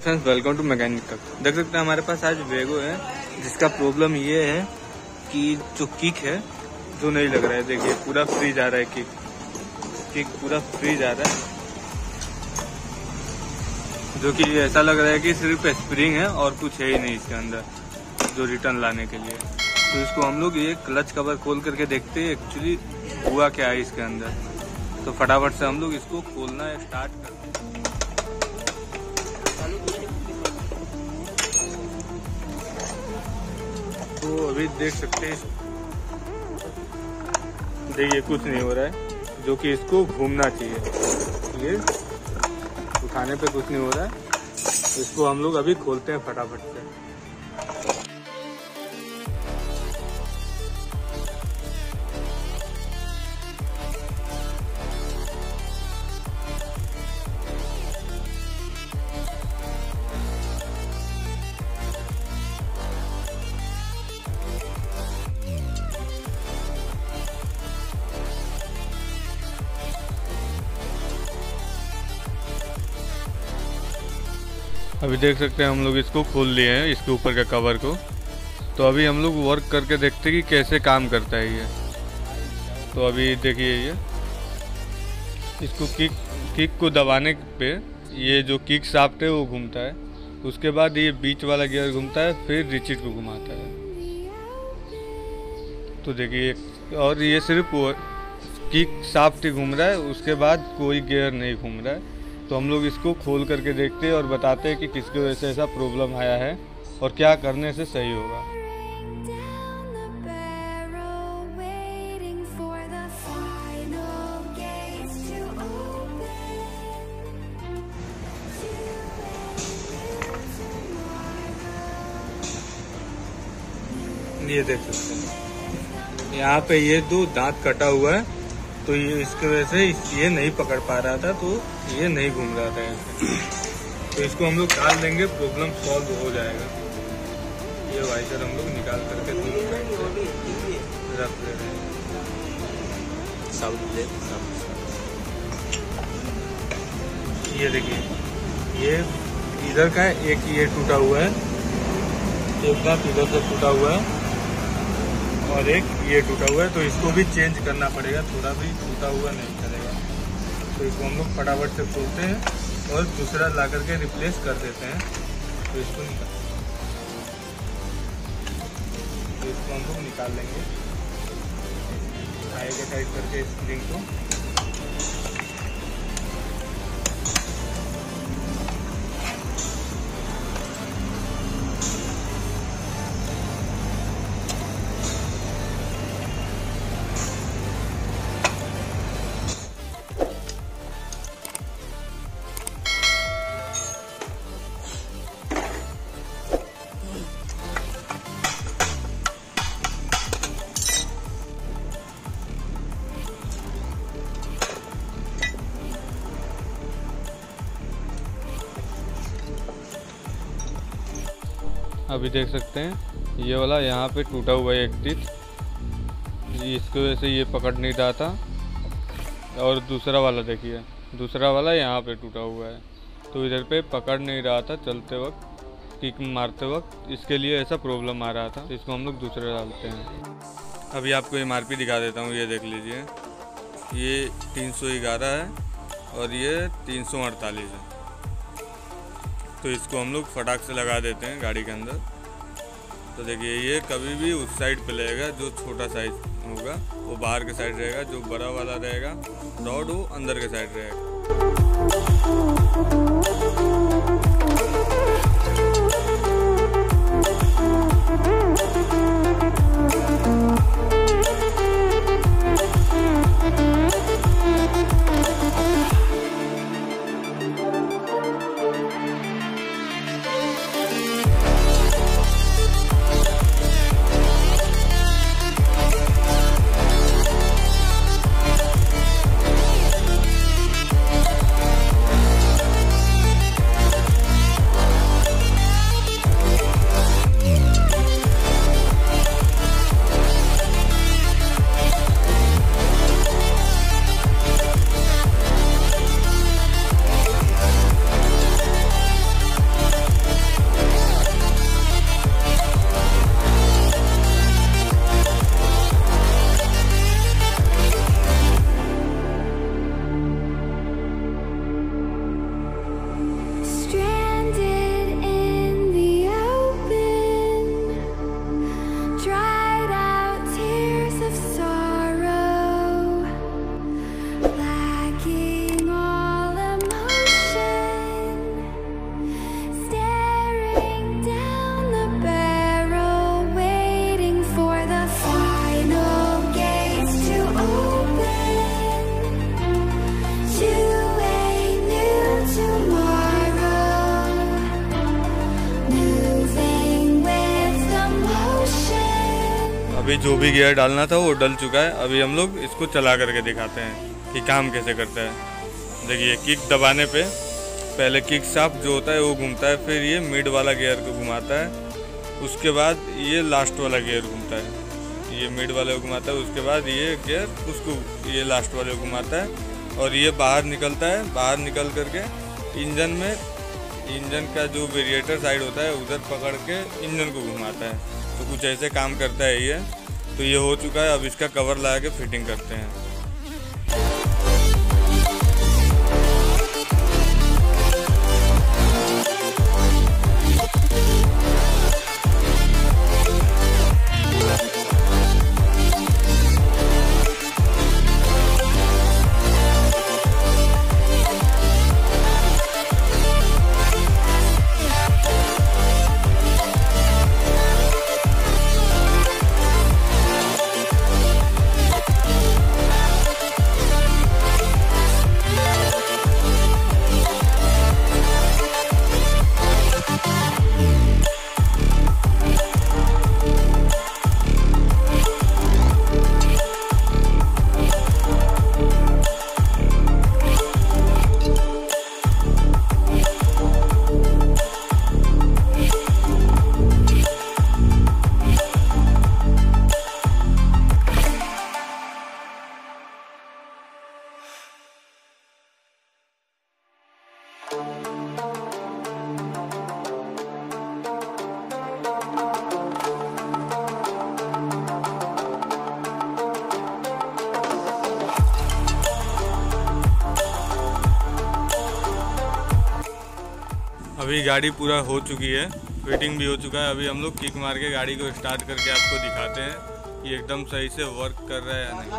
Friends welcome to mechanic तक देख सकते हैं हमारे पास आज वेगो है, जिसका प्रॉब्लम ये है कि जो किक है, जो नहीं लग रहा है, देखिए, पूरा फ्री जा रहा है किक किक पूरा फ्री जा रहा है। जो कि ऐसा लग रहा है कि सिर्फ़ स्प्रिंग है और कुछ है ही नहीं इसके अंदर, जो रिटर्न लाने के लिए। तो इसको हम लोग ये क्लच कवर खोल करके देखते हैं एक्चुअली हुआ क्या है इसके अंदर। तो फटाफट से हम लोग इसको खोलना स्टार्ट करते हैं। तो अभी देख सकते हैं। देखिए, कुछ नहीं हो रहा है, जो कि इसको घूमना चाहिए। ये उठाने पे कुछ नहीं हो रहा है। इसको हम लोग अभी खोलते हैं फटाफट से। अभी देख सकते हैं हम लोग इसको खोल लिए हैं, इसके ऊपर का कवर को। तो अभी हम लोग वर्क करके देखते हैं कि कैसे काम करता है ये। तो अभी देखिए ये। इसको किक किक को दबाने पे ये जो किक साफ्ट है, वो घूमता है। उसके बाद ये बीच वाला गियर घूमता है, फिर रिचिट को घुमाता है। तो देखिए और ये सिर्फ़ किक साफ्ट ही घूम रहा है, उसके बाद कोई गियर नहीं घूम रहा है। तो हम लोग इसको खोल करके देखते हैं और बताते हैं कि किसकी वजह से ऐसा प्रॉब्लम आया है और क्या करने से सही होगा। ये देख सकते हैं। यहाँ पे ये दो दांत कटा हुआ है तो ये इसकी वजह से ये नहीं पकड़ पा रहा था तो ये नहीं घूम रहा था ऐसे तो इसको हम लोग डाल देंगे प्रॉब्लम सॉल्व हो जाएगा। ये वाइजर हम लोग निकाल करके रख दे रहे हैं। ये देखिए ये इधर का है एक ये टूटा हुआ है। एक दांत इधर से टूटा हुआ है और एक ये टूटा हुआ है। तो इसको भी चेंज करना पड़ेगा थोड़ा भी टूटा हुआ नहीं। तो इसको हम लोग फटाफट से खोलते हैं और दूसरा ला करके रिप्लेस कर देते हैं। तो इसको निकाल तो इसको हम लोग निकाल लेंगे। आएगा टाइट करके इस स्प्रिंग को। अभी देख सकते हैं। ये वाला यहाँ पे टूटा हुआ है एक टीथ इसकी वजह से ये पकड़ नहीं रहा था। और दूसरा वाला देखिए, दूसरा वाला यहाँ पे टूटा हुआ है। तो इधर पे पकड़ नहीं रहा था चलते वक्त, किक मारते वक्त। इसके लिए ऐसा प्रॉब्लम आ रहा था तो इसको हम लोग दूसरे डालते हैं। अभी आपको एमआरपी दिखा देता हूँ, ये देख लीजिए। ये तीन सौ ग्यारह है और ये तीन सौ अड़तालीस है। तो इसको हम लोग फटाक से लगा देते हैं गाड़ी के अंदर। तो देखिए, ये कभी भी उस साइड पे लगेगा जो छोटा साइज़ होगा, वो बाहर के साइड रहेगा, जो बड़ा वाला रहेगा रॉड वो अंदर के साइड रहेगा। अभी जो भी गियर डालना था वो डल चुका है। अभी हम लोग इसको चला करके दिखाते हैं कि काम कैसे करता है। देखिए किक दबाने पे पहले किक साफ़ जो होता है वो घूमता है, फिर ये मिड वाला गियर को घुमाता है। उसके बाद ये लास्ट वाला गियर घूमता है। ये मिड वाले को घुमाता है, उसके बाद ये गियर उसको ये लास्ट वाले को घुमाता है और ये बाहर निकलता है। बाहर निकल करके इंजन में, इंजन का जो वेरिएटर साइड होता है, उधर पकड़ के इंजन को घुमाता है। तो कुछ ऐसे काम करता है ये। तो ये हो चुका है अब इसका कवर लगा के फिटिंग करते हैं। अभी गाड़ी पूरा हो चुकी है फिटिंग भी हो चुका है। अभी हम लोग किक मार के गाड़ी को स्टार्ट करके आपको दिखाते हैं कि एकदम सही से वर्क कर रहा है या नहीं।